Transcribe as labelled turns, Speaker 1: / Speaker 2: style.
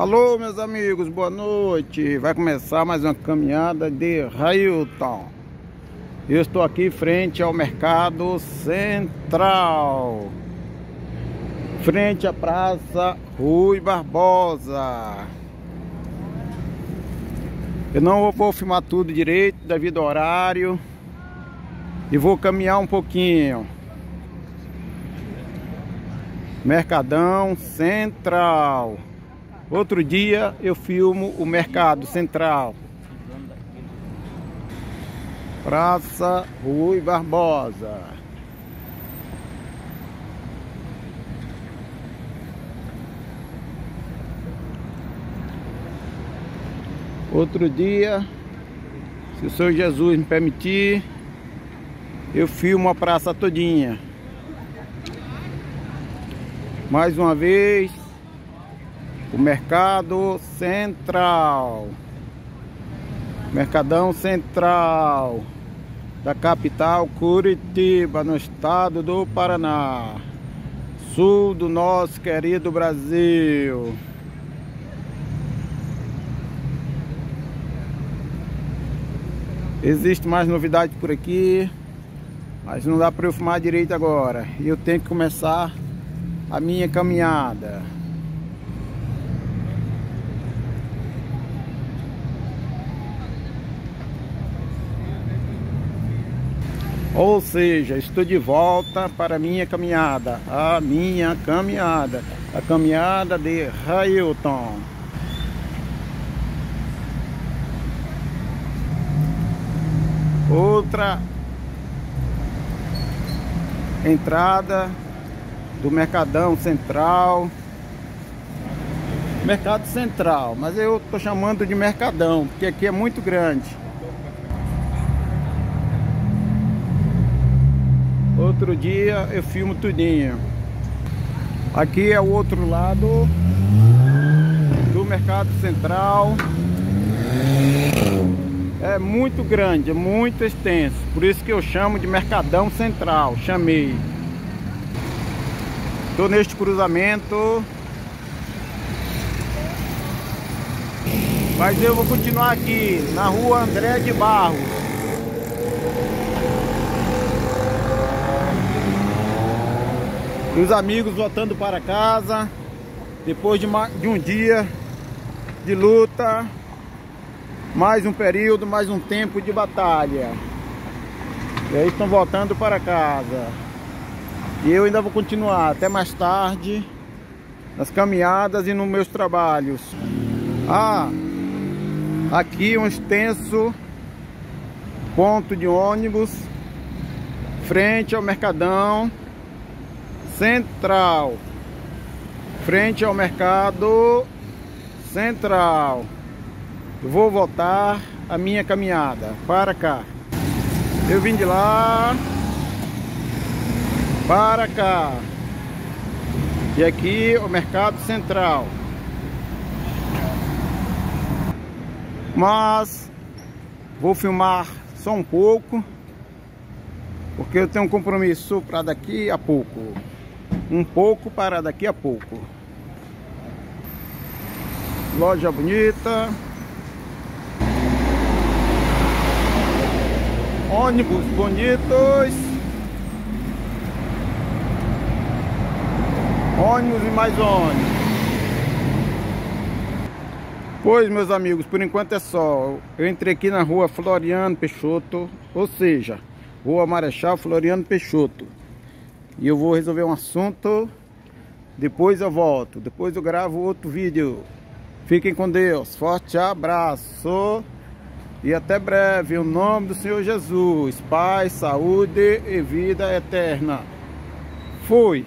Speaker 1: Alô, meus amigos, boa noite. Vai começar mais uma caminhada de Railton. Eu estou aqui frente ao Mercado Central, frente à Praça Rui Barbosa. Eu não vou filmar tudo direito devido ao horário e vou caminhar um pouquinho. Mercadão Central. Outro dia eu filmo o Mercado Central. Praça Rui Barbosa. Outro dia, se o Senhor Jesus me permitir, eu filmo a praça todinha. Mais uma vez, o Mercado Central. Mercadão Central da capital Curitiba, no estado do Paraná, sul do nosso querido Brasil. Existe mais novidade por aqui, mas não dá para eu filmar direito agora. E eu tenho que começar a minha caminhada. Ou seja, estou de volta para a minha caminhada, a minha caminhada, a caminhada de Railton. Outra entrada do Mercadão Central. Mercado Central, mas eu estou chamando de Mercadão, porque aqui é muito grande. Outro dia eu filmo tudinho. Aqui é o outro lado do Mercado Central. É muito grande, é muito extenso. Por isso que eu chamo de Mercadão Central. Chamei. Estou neste cruzamento. Mas eu vou continuar aqui na rua André de Barros. E os amigos voltando para casa depois de, uma, de um dia de luta, mais um período, mais um tempo de batalha. E aí estão voltando para casa. E eu ainda vou continuar até mais tarde nas caminhadas e nos meus trabalhos. Ah, aqui um extenso ponto de ônibus frente ao Mercadão Central. Frente ao mercado Central. Vou voltar a minha caminhada para cá. Eu vim de lá para cá. E aqui o mercado central. Mas vou filmar só um pouco, porque eu tenho um compromisso para daqui a pouco um pouco para daqui a pouco. Loja bonita. Ônibus bonitos. Ônibus e mais ônibus. Pois, meus amigos, por enquanto é só. Eu entrei aqui na rua Floriano Peixoto, ou seja, Rua Marechal Floriano Peixoto. E eu vou resolver um assunto. Depois eu volto. Depois eu gravo outro vídeo. Fiquem com Deus. Forte abraço. E até breve. Em nome do Senhor Jesus. Paz, saúde e vida eterna. Fui.